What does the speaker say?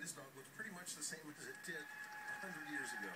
this dog looks pretty much the same as it did 100 years ago.